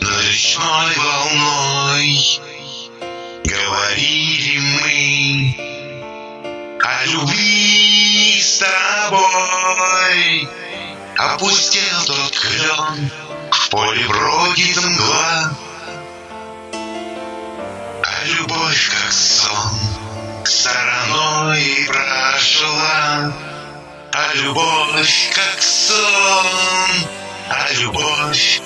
речной волной. Говорили мы о любви с тобой. Опустел тот клен, в поле бродит мгла А любовь, как сон, стороной прошла. А любовь, как сон, а любовь,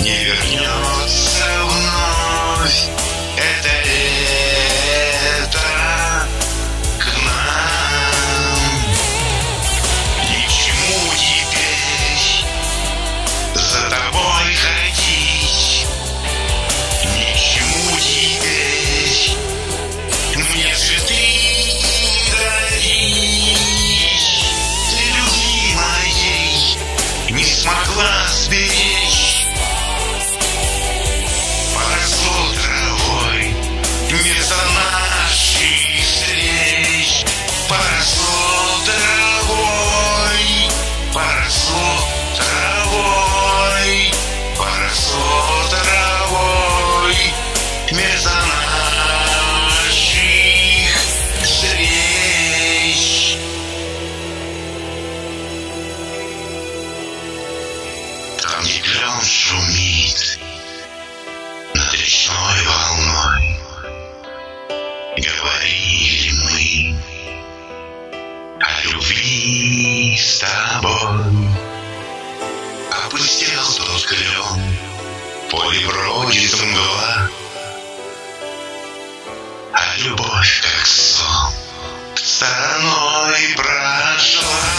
не вернется тобой. Опустел тот клен, поле бродит мгла, А любовь, как сон, стороной прошла.